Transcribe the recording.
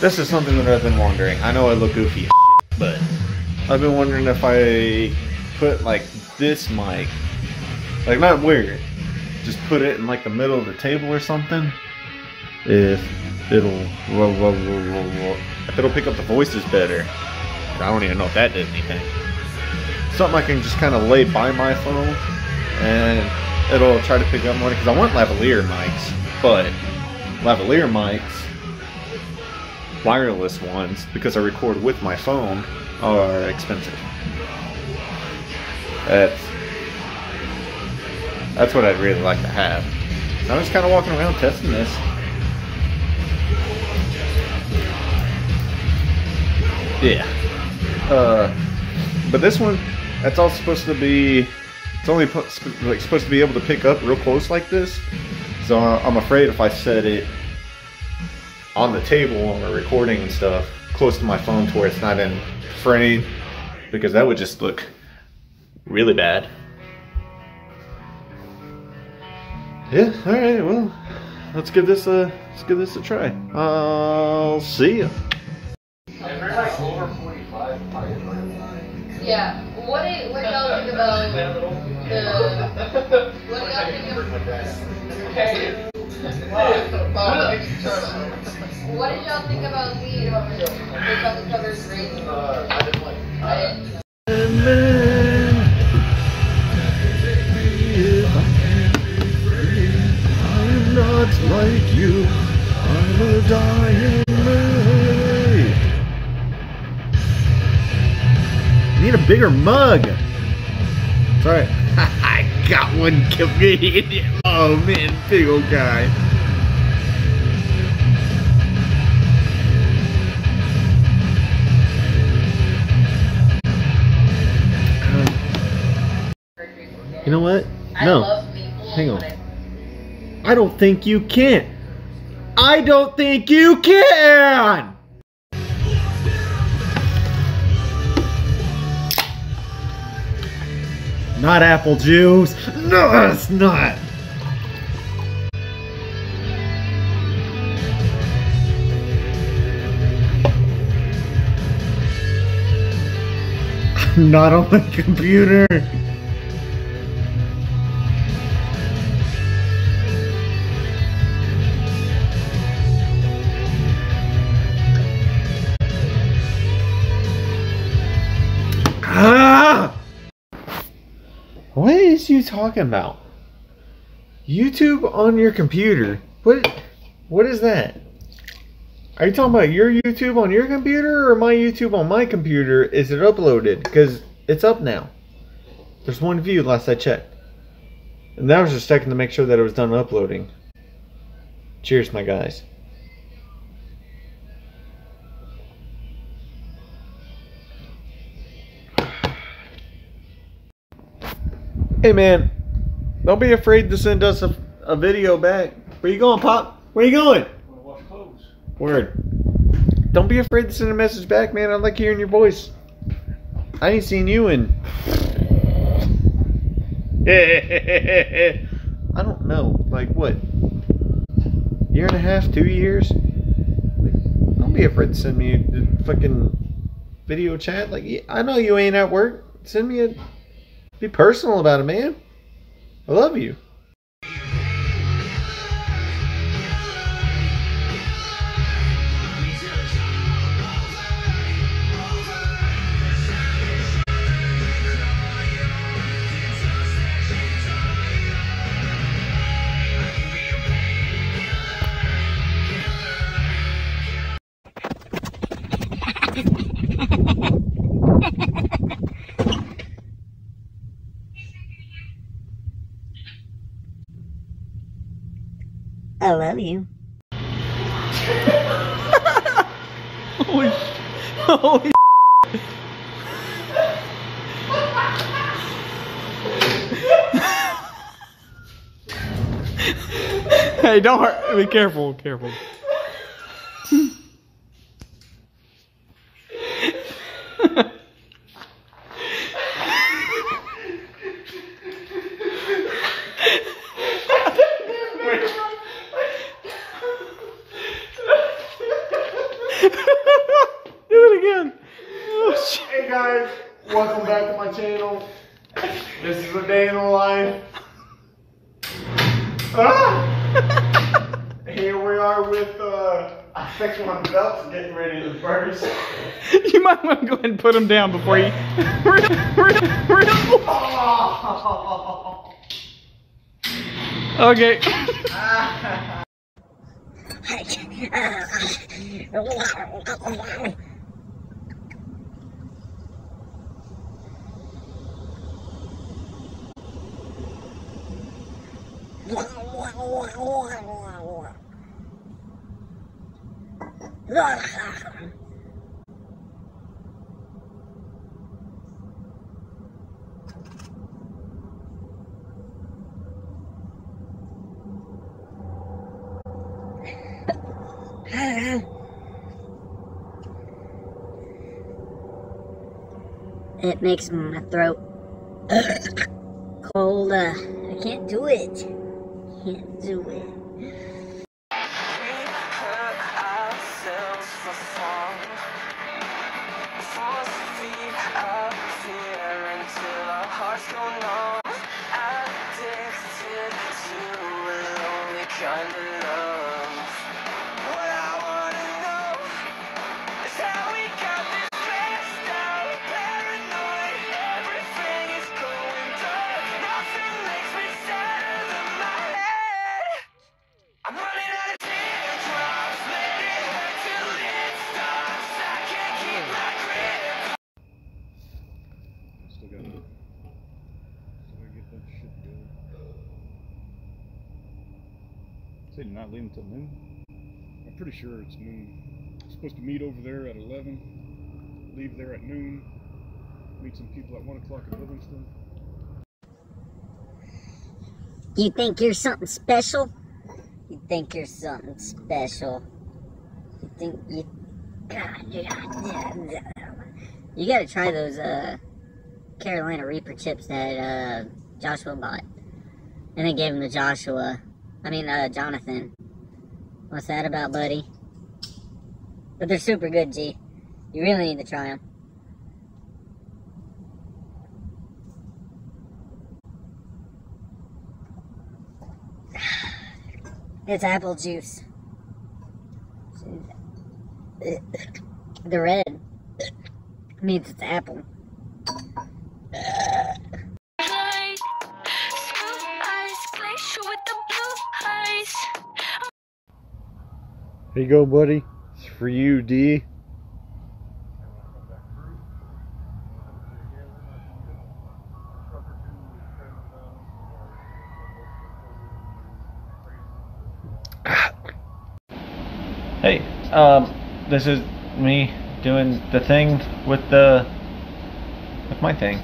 This is something that I've been wondering. I know I look goofy but I've been wondering if I put like this mic, like not weird, just put it in like the middle of the table or something. If it'll, if it'll pick up the voices better. I don't even know if that did anything. Something I can just kind of lay by my phone and it'll try to pick up more because I want lavalier mics, but lavalier mics, wireless ones, because I record with my phone, are expensive. That's that's what I'd really like to have. So I'm just kind of walking around testing this. Yeah. Uh, but this one, that's all supposed to be. It's only like supposed to be able to pick up real close like this. So I'm afraid if I set it on the table when we're recording and stuff, close to my phone to where it's not in frame, because that would just look really bad. Yeah. All right. Well, let's give this a let's give this a try. I'll see you. Yeah. What do, what do y'all think about the what do y'all think of what did y'all think about the the cover covers rating? I didn't. I'm not like you. I'm a dying man. Need a bigger mug. Sorry. I got one comedian. Oh man, big old guy. You know what? I No. love. Hang on. I- I don't think you can. I don't think you can. Not apple juice. No, it's not. I'm not on the computer. You talking about? YouTube on your computer? What? What is that? Are you talking about your YouTube on your computer or my YouTube on my computer? Is it uploaded? Because it's up now. There's one view last I checked. And that was just checking to make sure that it was done uploading. Cheers, my guys. Hey man, don't be afraid to send us a, a video back. Where you going, Pop? Where you going? Word. Don't be afraid to send a message back, man. I like hearing your voice. I ain't seen you in. I don't know, like what? Year and a half, two years? Don't be afraid to send me a fucking video chat. Like, I know you ain't at work. Send me a be personal about it, man. I love you. I love you. Holy, holy. hey, don't hurt. Be careful, careful. Day in the life. Ah! Here we are with, uh, I think my belt's getting ready to burst. you might want to go ahead and put them down before you. Oh. okay. It makes my throat cold. Uh, I can't do it. Can't do it. Kind of love. Say to not leave until noon. I'm pretty sure it's noon. supposed to meet over there at 11, leave there at noon, meet some people at 1 o'clock in Livingston. You think you're something special? You think you're something special? You think you? God, you gotta try those uh Carolina Reaper chips that uh Joshua bought, and they gave them to Joshua. I mean, uh, Jonathan. What's that about, buddy? But they're super good, G. You really need to try them. It's apple juice. The red means it's apple. Here you go, buddy. It's for you, D. Hey, um, this is me doing the thing with the with my thing.